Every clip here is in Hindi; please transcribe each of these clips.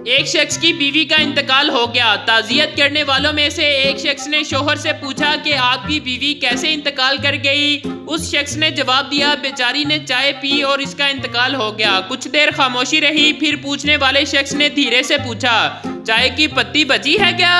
एक शख्स की बीवी का इंतकाल हो गया। ताजियत करने वालों में से एक शख्स ने शोहर से पूछा कि आपकी बीवी कैसे इंतकाल कर गई। उस शख्स ने जवाब दिया, बेचारी ने चाय पी और इसका इंतकाल हो गया। कुछ देर खामोशी रही, फिर पूछने वाले शख्स ने धीरे से पूछा, चाय की पत्ती बची है क्या?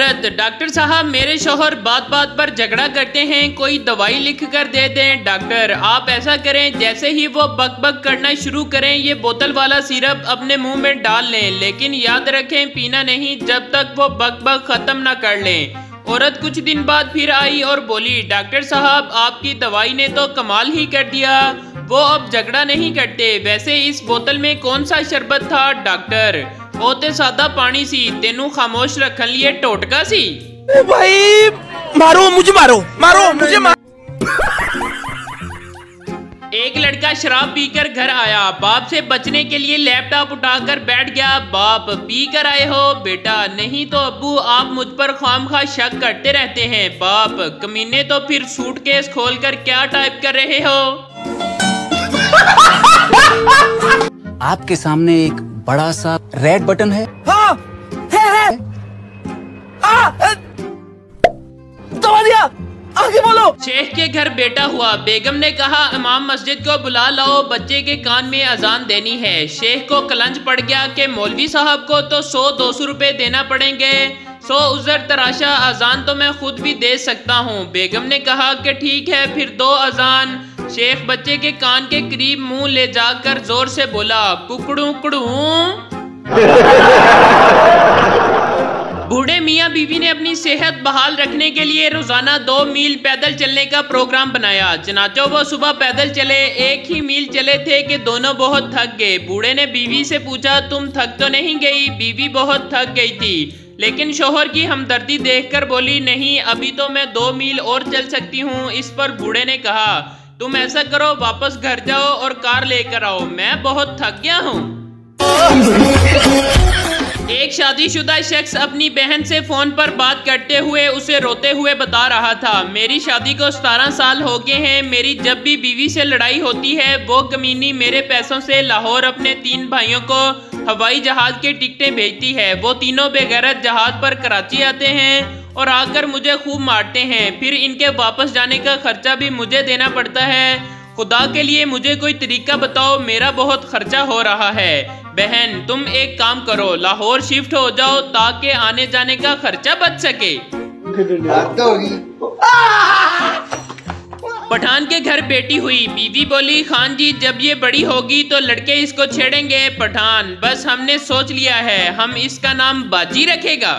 औरत डॉक्टर साहब मेरे शोहर बात बात पर झगड़ा करते हैं, कोई दवाई लिख कर दे दें। डॉक्टर, आप ऐसा करें, जैसे ही वो बक बक करना शुरू करें, ये बोतल वाला सिरप अपने मुँह में डाल लें, लेकिन याद रखें, पीना नहीं, जब तक वो बक बक खत्म ना कर लें। औरत कुछ दिन बाद फिर आई और बोली, डॉक्टर साहब, आपकी दवाई ने तो कमाल ही कर दिया। वो अब झगड़ा नहीं करते। वैसे इस बोतल में कौन सा शरबत था, डॉक्टर? ਉਹ ਤੇ ਸਾਦਾ ਪਾਣੀ ਸੀ ਤੈਨੂੰ ਖਾਮੋਸ਼ ਰੱਖਣ ਲਈ ਟੋਟਕਾ ਸੀ ओ भाई मारो मुझे मारो मारो मुझे मारो एक लड़का शराब पीकर घर आया बाप से बचने के लिए लैपटॉप उठाकर बैठ गया बाप पी कर आए हो बेटा नहीं तो अब्बू आप मुझ पर खाम खा शक करते रहते हैं बाप कमीने तो फिर सूटकेस खोलकर क्या टाइप कर रहे हो आपके सामने एक बड़ा सा रेड बटन है। हाँ है है। आ, आ, दबा दिया। आगे बोलो। शेख के घर बेटा हुआ। बेगम ने कहा इमाम मस्जिद को बुला लाओ बच्चे के कान में अजान देनी है। शेख को कलंज पड़ गया कि मौलवी साहब को तो सौ दो सौ रुपए देना पड़ेंगे। सो उजर तराशा अजान तो मैं खुद भी दे सकता हूँ। बेगम ने कहा कि ठीक है फिर दो अजान। शेख बच्चे के कान के करीब मुँह ले जाकर ज़ोर से बोला कुकड़ू कुड़ू बूढ़े मियाँ बीवी ने अपनी सेहत बहाल रखने के लिए रोज़ाना दो मील पैदल चलने का प्रोग्राम बनाया। चनाचो वो सुबह पैदल चले, एक ही मील चले थे कि दोनों बहुत थक गए। बूढ़े ने बीवी से पूछा, तुम थक तो नहीं गई? बीवी बहुत थक गई थी। लेकिन शोहर की हमदर्दी देखकर बोली, नहीं, अभी तो मैं दो मील और चल सकती हूँ। इस पर बूढ़े ने कहा तुम ऐसा करो, वापस घर जाओ और कार लेकर आओ। मैं बहुत थक गया हूँ। एक शादीशुदा शख्स अपनी बहन से फ़ोन पर बात करते हुए, उसे रोते हुए बता रहा था, मेरी शादी को सतारह साल हो गए हैं। मेरी जब भी बीवी से लड़ाई होती है, वो कमीनी मेरे पैसों से लाहौर अपने तीन भाइयों को हवाई जहाज़ के टिकटें भेजती है। वो तीनों बेगैरत जहाज़ पर कराची आते हैं। और आकर मुझे खूब मारते हैं। फिर इनके वापस जाने का खर्चा भी मुझे देना पड़ता है। खुदा के लिए मुझे कोई तरीका बताओ मेरा बहुत खर्चा हो रहा है। बहन तुम एक काम करो लाहौर शिफ्ट हो जाओ ताकि आने जाने का खर्चा बच सके। पठान के घर बेटी हुई। बीवी बोली खान जी जब ये बड़ी होगी तो लड़के इसको छेड़ेंगे। पठान बस हमने सोच लिया है हम इसका नाम बाजी रखेगा।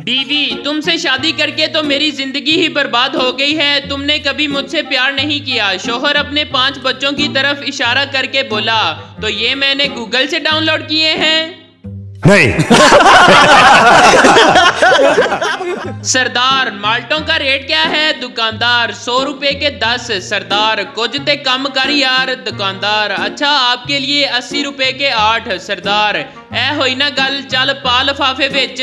बीवी तुमसे शादी करके तो मेरी ज़िंदगी ही बर्बाद हो गई है। तुमने कभी मुझसे प्यार नहीं किया। शोहर अपने पाँच बच्चों की तरफ़ इशारा करके बोला तो ये मैंने गूगल से डाउनलोड किए हैं? नहीं। सरदार माल्टों का रेट क्या है? दुकानदार सौ रुपए के दस। सरदार कुछ ते कम कर यार। दुकानदार अच्छा आपके लिए अस्सी रुपए के आठ। सरदार ए होई ना गल चल पा लफाफे बेच।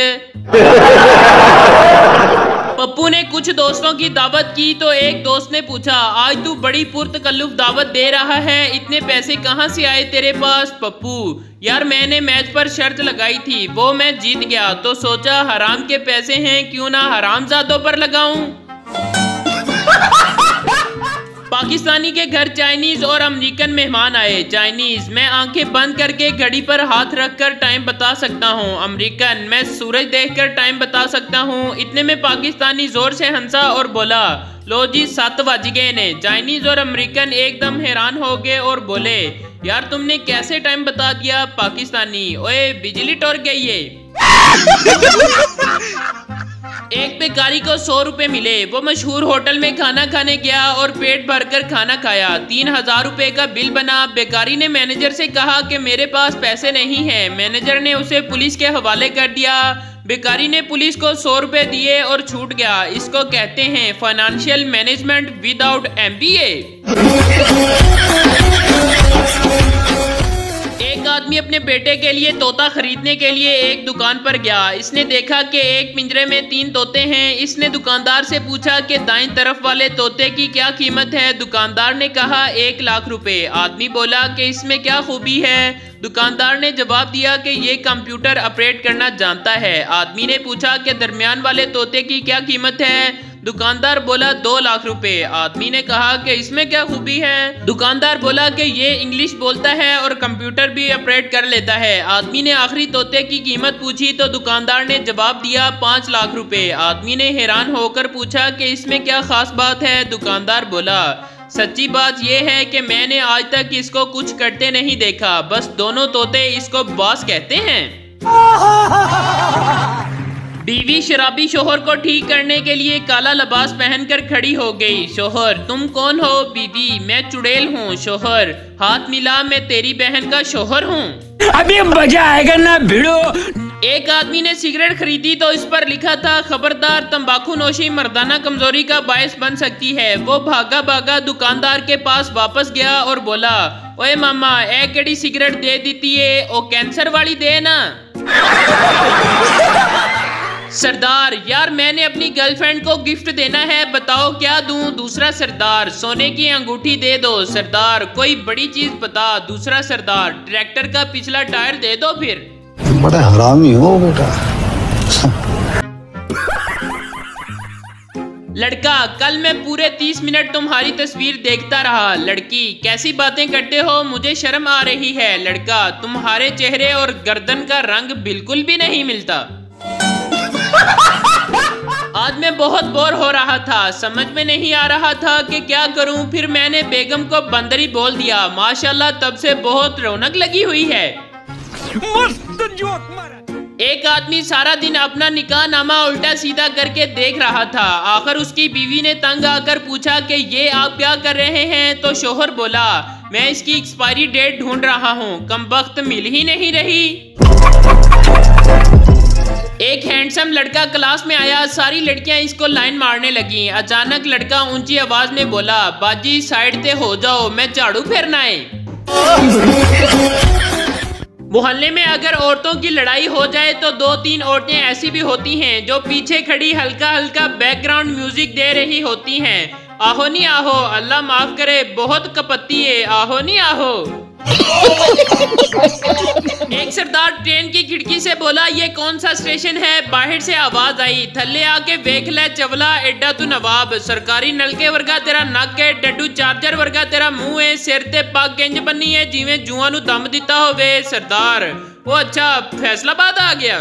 पप्पू ने कुछ दोस्तों की दावत की तो एक दोस्त ने पूछा, आज तू बड़ी पुरतकल्लुफ दावत दे रहा है, इतने पैसे कहाँ से आए तेरे पास? पप्पू, यार मैंने मैच पर शर्त लगाई थी, वो मैं जीत गया तो सोचा हराम के पैसे हैं, क्यों ना हराम जादों पर लगाऊँ? पाकिस्तानी के घर चाइनीज़ और अमेरिकन मेहमान आए। चाइनीज़, मैं आँखें बंद करके घड़ी पर हाथ रखकर टाइम बता सकता हूँ। अमेरिकन, मैं सूरज देखकर टाइम बता सकता हूँ। इतने में पाकिस्तानी ज़ोर से हंसा और बोला, लो जी, सात बज गए ने। चाइनीज़ और अमेरिकन एकदम हैरान हो गए और बोले, यार, तुमने कैसे टाइम बता दिया पाकिस्तानी? ओए, बिजली टोर गई है। एक बेकारी को सौ रुपए मिले। वो मशहूर होटल में खाना खाने गया और पेट भरकर खाना खाया। तीन हज़ार रुपए का बिल बना। बेकारी ने मैनेजर से कहा कि मेरे पास पैसे नहीं हैं। मैनेजर ने उसे पुलिस के हवाले कर दिया। बेकारी ने पुलिस को सौ रुपए दिए और छूट गया। इसको कहते हैं, फाइनेंशियल मैनेजमेंट विदाउट एमबीए अपने बेटे के लिए तोता खरीदने के लिए एक दुकान पर गया। इसने देखा कि एक पिंजरे में तीन तोते हैं। इसने दुकानदार से पूछा कि दाएँ तरफ़ वाले तोते की क्या कीमत है? दुकानदार ने कहा, एक लाख रुपए। आदमी बोला कि, इसमें क्या खूबी है? दुकानदार ने जवाब दिया कि, ये कंप्यूटर ऑपरेट करना जानता है। आदमी ने पूछा कि, दरमियान वाले तोते की क्या कीमत है? दुकानदार बोला, दो लाख रुपए। आदमी ने कहा कि, इसमें क्या खूबी है? दुकानदार बोला कि, ये इंग्लिश बोलता है और कंप्यूटर भी ऑपरेट कर लेता है। आदमी ने आखिरी तोते की कीमत पूछी तो दुकानदार ने जवाब दिया, पाँच लाख रुपए। आदमी ने हैरान होकर पूछा कि, इसमें क्या खास बात है? दुकानदार बोला, सच्ची बात यह है कि मैंने आज तक इसको कुछ करते नहीं देखा। बस दोनों तोते इसको बॉस कहते हैं। बीवी शराबी शोहर को ठीक करने के लिए काला लिबास पहनकर खड़ी हो गई। शोहर तुम कौन हो बीवी मैं चुड़ैल हूँ शोहर। हाथ मिला मैं तेरी बहन का शोहर हूँ। अभी मज़ा आएगा ना भिड़ो। एक आदमी ने सिगरेट खरीदी तो इस पर लिखा था खबरदार तंबाकू नोशी मर्दाना कमज़ोरी का बायस बन सकती है। वो भागा भागा दुकानदार के पास वापस गया और बोला ओए मामा एक केड़ी सिगरेट दे देती है ओ कैंसर वाली दे ना। सरदार यार मैंने अपनी गर्लफ्रेंड को गिफ्ट देना है बताओ क्या दूँ? दूसरा सरदार सोने की अंगूठी दे दो। सरदार कोई बड़ी चीज़ बता। दूसरा सरदार ट्रैक्टर का पिछला टायर दे दो फिर। बड़ा हरामी हो बेटा। लड़का कल मैं पूरे तीस मिनट तुम्हारी तस्वीर देखता रहा। लड़की कैसी बातें करते हो? मुझे शर्म आ रही है। लड़का तुम्हारे चेहरे और गर्दन का रंग बिल्कुल भी नहीं मिलता। आज मैं बहुत बोर हो रहा था। समझ में नहीं आ रहा था कि क्या करूँ। फिर मैंने बेगम को बंदरी बोल दिया। माशाल्लाह तब से बहुत रौनक लगी हुई है। मस्त जोक मारा। एक आदमी सारा दिन अपना निकाह नामा उल्टा सीधा करके देख रहा था। आखिर उसकी बीवी ने तंग आकर पूछा कि ये आप क्या कर रहे हैं? तो शोहर बोला मैं इसकी एक्सपायरी डेट ढूंढ रहा हूँ। कम वक्त मिल ही नहीं रही। एक हैंडसम लड़का क्लास में आया, सारी लड़कियाँ इसको लाइन मारने लगी। अचानक लड़का ऊँची आवाज़ में बोला, बाजी साइड से हो जाओ, मैं झाड़ू फेरना है। मोहल्ले में अगर औरतों की लड़ाई हो जाए तो दो तीन औरतें ऐसी भी होती हैं, जो पीछे खड़ी हल्का हल्का बैकग्राउंड म्यूज़िक दे रही होती हैं। आहो नहीं आहो, अल्लाह माफ़ करे, बहुत कपत्ती है, आहो नहीं आहो। एक सरदार ट्रेन की खिड़की से बोला, ये कौन सा स्टेशन है? बाहर से आवाज़ आई, थल्ले आके वेख ले, चवला एडा तू नवाब। सरकारी नलके वर्गा तेरा नक है, डड्डू चार्जर वर्गा तेरा मुँह है, सिर ते पग इंज बनी है, जिवें जुआ नु दम दिता होवे, सरदार। वो अच्छा फैसलाबाद आ गया।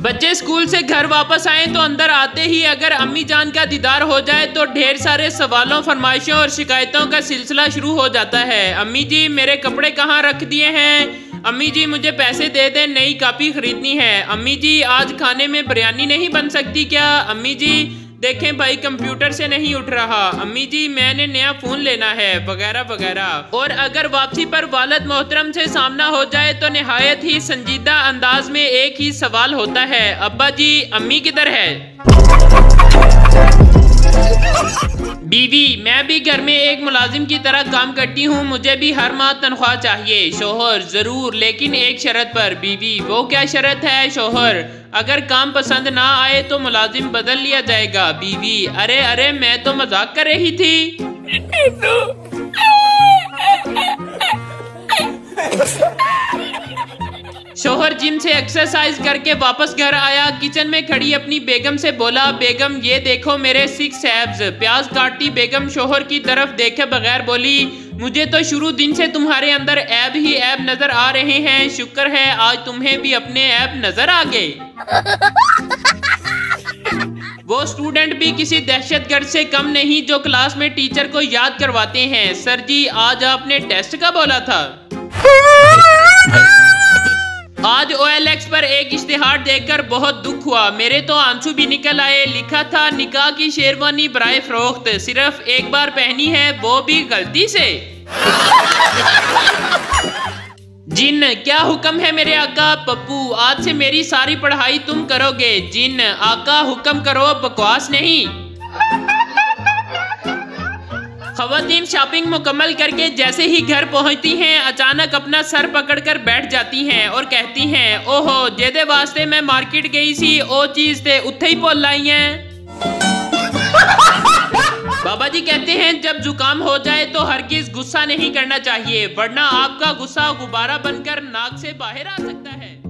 बच्चे स्कूल से घर वापस आए तो अंदर आते ही अगर अम्मी जान का दीदार हो जाए तो ढेर सारे सवालों, फरमाइशों और शिकायतों का सिलसिला शुरू हो जाता है। अम्मी जी, मेरे कपड़े कहाँ रख दिए हैं? अम्मी जी, मुझे पैसे दे दें, नई कापी खरीदनी है। अम्मी जी, आज खाने में बिरयानी नहीं बन सकती क्या? अम्मी जी देखें भाई, कंप्यूटर से नहीं उठ रहा। अम्मी जी, मैंने नया फ़ोन लेना है, वगैरह वगैरह। और अगर वापसी पर वालद मोहतरम से सामना हो जाए तो निहायत ही संजीदा अंदाज में एक ही सवाल होता है। अब्बा जी, अम्मी किधर है? बीवी, मैं भी घर में एक मुलाजिम की तरह काम करती हूँ, मुझे भी हर माह तनख्वाह चाहिए। शोहर, ज़रूर, लेकिन एक शर्त पर। बीवी, वो क्या शर्त है, शोहर? अगर काम पसंद ना आए तो मुलाजिम बदल लिया जाएगा। बीवी, अरे अरे, मैं तो मज़ाक कर रही थी। शोहर जिम से एक्सरसाइज करके वापस घर आया। किचन में खड़ी अपनी बेगम से बोला, बेगम, ये देखो मेरे सिक्स एब्स प्याज काटती बेगम शोहर की तरफ़ देखे बगैर बोली, मुझे तो शुरू दिन से तुम्हारे अंदर ऐब ही ऐब नज़र आ रहे हैं। शुक्र है, आज तुम्हें भी अपने ऐब नज़र आ गए। वो स्टूडेंट भी किसी दहशतगर्द से कम नहीं, जो क्लास में टीचर को याद करवाते हैं। सर जी, आज आपने टेस्ट का बोला था? आज OLX पर एक इश्तेहार देखकर बहुत दुख हुआ। मेरे तो आँसू भी निकल आए। लिखा था, निकाह की शेरवानी बराए फरोख्त। सिर्फ़ एक बार पहनी है, वो भी गलती से। जिन क्या हुक्म है मेरे आका? पप्पू, आज से मेरी सारी पढ़ाई तुम करोगे। जिन आका, हुक्म करो, बकवास नहीं। खवतिन शॉपिंग मुकम्मल करके जैसे ही घर पहुँचती हैं, अचानक अपना सर पकड़कर बैठ जाती हैं और कहती हैं, ओहो, जेदे वास्ते मैं मार्केट गई सी, ओ चीज़ थे उत्थे ही भुल आई हैं। बाबा जी कहते हैं, जब जुकाम हो जाए तो हर हरगिज गुस्सा नहीं करना चाहिए, वरना आपका गुस्सा गुब्बारा बनकर नाक से बाहर आ सकता है।